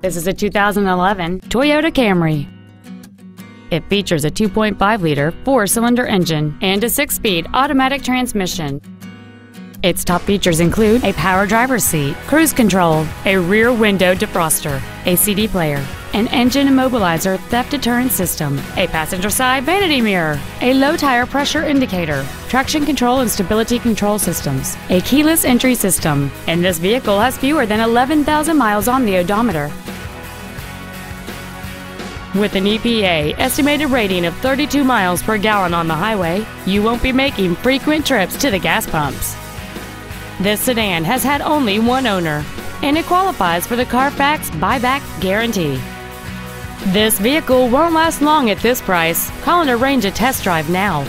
This is a 2011 Toyota Camry. It features a 2.5-liter four-cylinder engine and a 6-speed automatic transmission. Its top features include a power driver's seat, cruise control, a rear window defroster, a CD player, an engine immobilizer theft deterrent system, a passenger side vanity mirror, a low tire pressure indicator, traction control and stability control systems, a keyless entry system, and this vehicle has fewer than 11,000 miles on the odometer. With an EPA estimated rating of 32 miles per gallon on the highway, you won't be making frequent trips to the gas pumps. This sedan has had only one owner, and it qualifies for the Carfax buyback guarantee. This vehicle won't last long at this price. Call and arrange a test drive now.